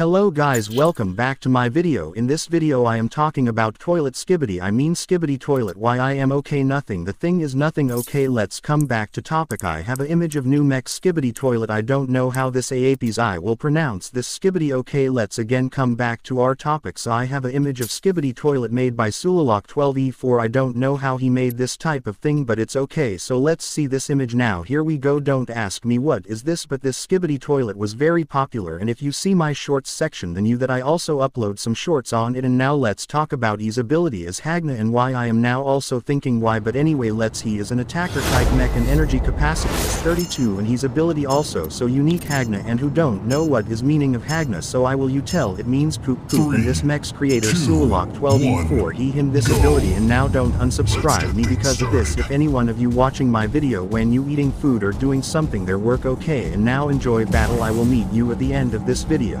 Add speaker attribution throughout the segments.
Speaker 1: Hello guys welcome back to my video. In this video I am talking about toilet skibidi. I mean skibidi toilet. Why I am okay nothing. The thing is nothing okay. Let's come back to topic. I have a image of new mech skibidi toilet. I don't know how this AAP's I will pronounce this skibidi okay. Let's again come back to our topics. I have a image of skibidi toilet made by Soulalok 12e4 I don't know how he made this type of thing but it's okay. So let's see this image now. Here we go. Don't ask me what is this but this skibidi toilet was very popular. And if you see my short shorts section than you that I also upload some shorts on it. And now let's talk about E's ability as Hagna and why I am now also thinking why. But anyway let's he is an attacker type mech and energy capacity is 32 and his ability also so unique. Hagna and who don't know what is meaning of Hagna so I will you tell it means poop poop. And this mech's creator Soulalok 12e4 he him this ability and now don't unsubscribe me because of this. If any one of you watching my video when you eating food or doing something their work okay. And now enjoy battle. I will meet you at the end of this video.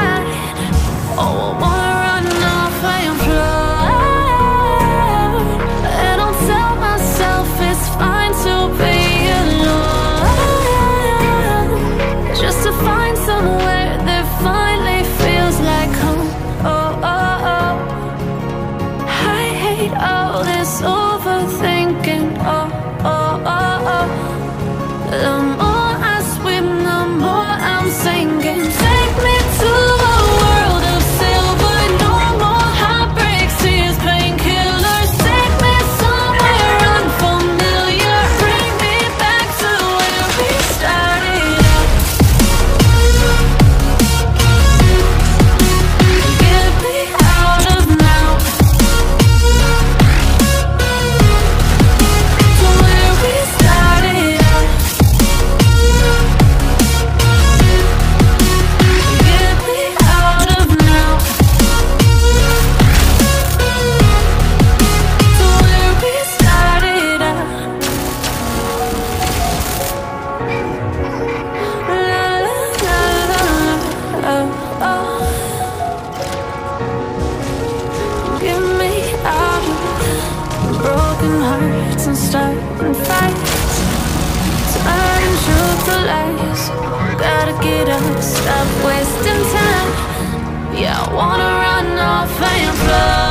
Speaker 2: Get me out of broken hearts and starting fights. To lies. Gotta get up, stop wasting time. Yeah, I wanna run off and fly.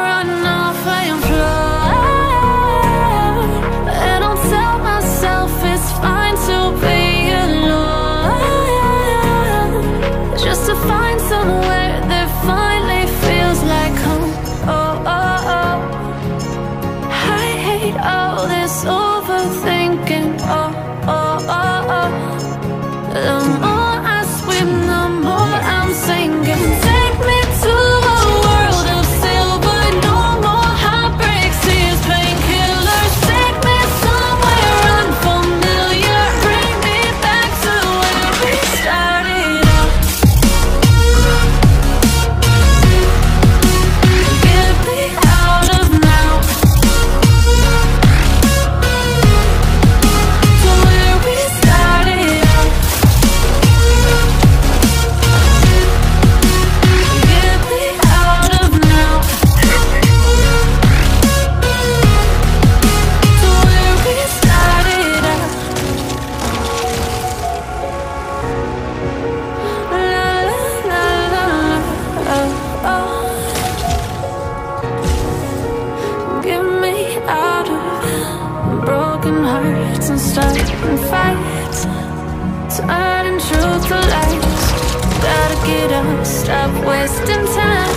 Speaker 2: stop wasting time.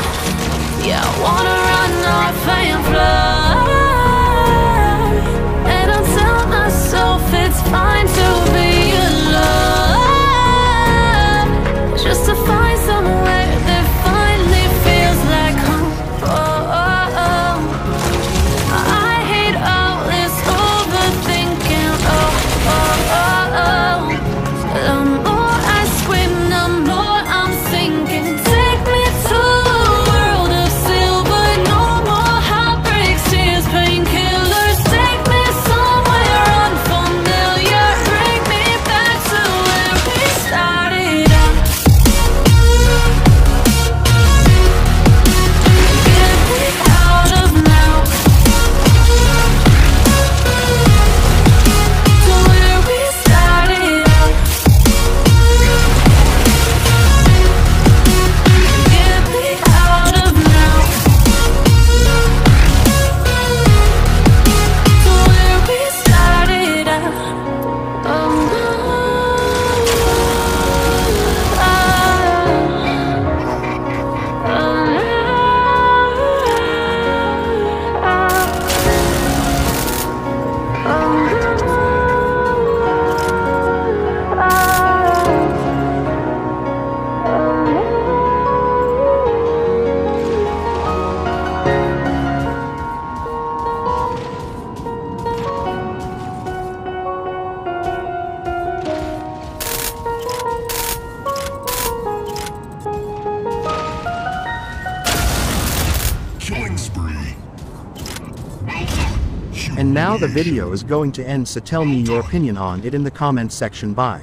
Speaker 2: Yeah, I wanna run off and fly. how the
Speaker 1: video is going to end so tell me your opinion on it in the comment section bye.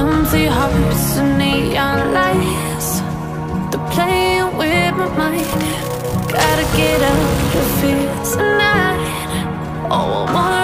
Speaker 2: Empty hearts and neon lights. They're playing with my mind. Gotta get out of here tonight. Oh, I want